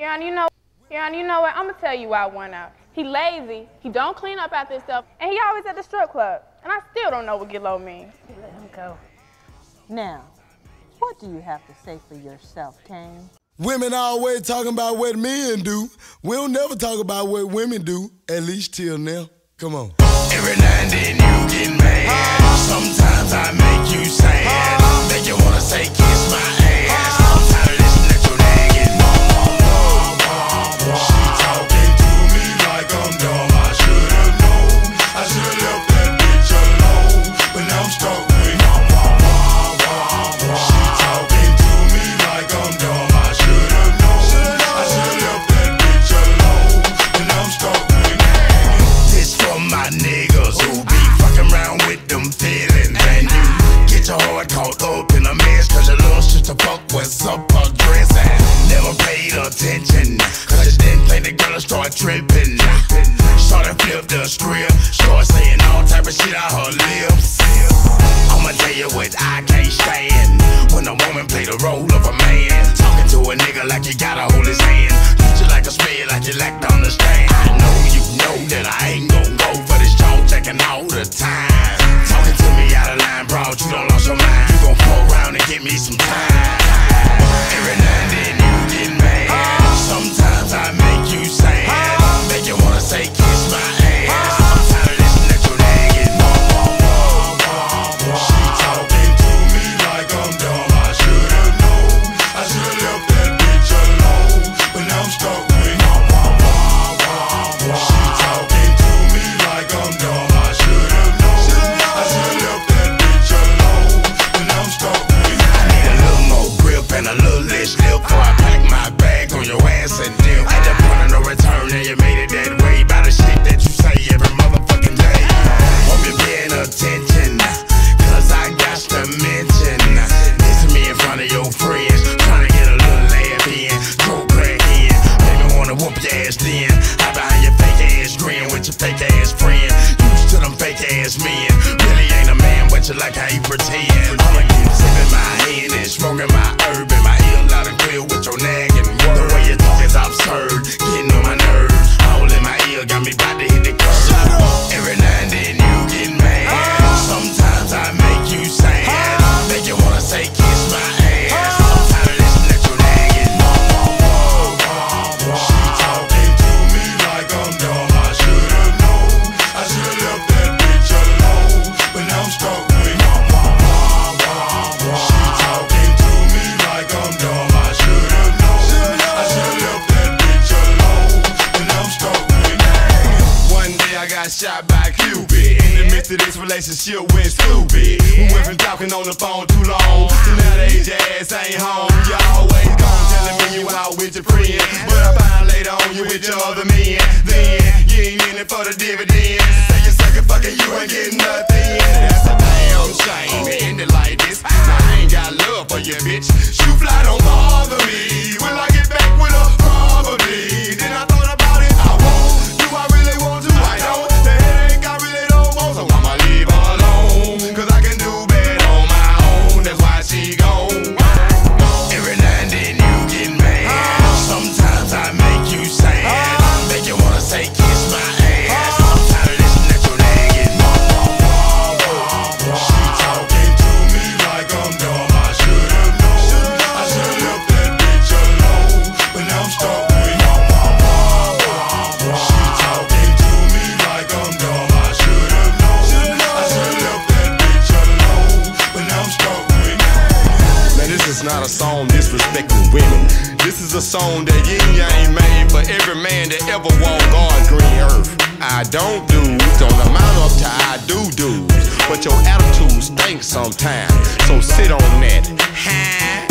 Yeah, and you know, yeah, and you know what? I'm gonna tell you why I went out. He lazy, he don't clean up after himself, and he always at the strip club. And I still don't know what get low means. Let him go. Now, what do you have to say for yourself, Kaine? Women always talking about what men do. We'll never talk about what women do, at least till now. Come on. Every now and then you get mad. Sometimes I make you sad. Tripping. Started flip the script. Start saying all type of shit out her lips. I'ma tell you what I can't stand. When a woman play the role of a man. Talking to a nigga like you gotta hold his hand. Treat you like a spade, like you lack to understand. I know you know that I ain't gon' a deal. At the point of no return, and you made it that way by the shit that you say every motherfucking day. Hope you're paying attention, cause I got to mention this to me in front of your friends, trying to get a little laugh in. Go back in, baby, wanna whoop your ass then. Hide behind your fake ass grin with your fake ass friend. Used to them fake ass men, really ain't a man, but you like how you pretend. Relationship went stupid. We went from talking on the phone too long to nowadays your ass ain't home. You always gone telling me you out with your friend, but I find later on you with your other men. Then you ain't in it for the dividends. Say you suckin' fucking you ain't getting nothing. That's a damn shame. It ended like this. Now I ain't got love for you, bitch. Song disrespecting women. This is a song that Ying Yang made for every man that ever walked God's green earth. I don't dudes don't amount up to I do do. but your attitude stinks sometimes. So sit on that.